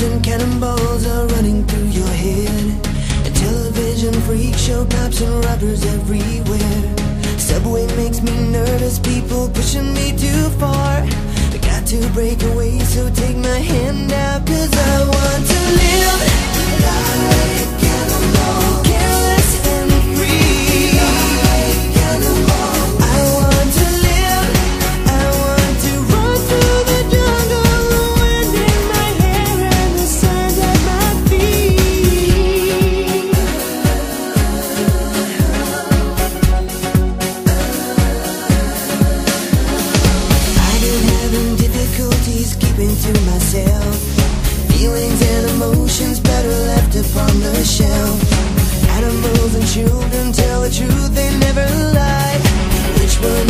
Bombs and cannonballs are running through your head. A television freak show, cops and robbers everywhere. Subway makes me nervous, people pushing me too far. I got to break away, so take my hand. children tell the truth, they never lie. Which one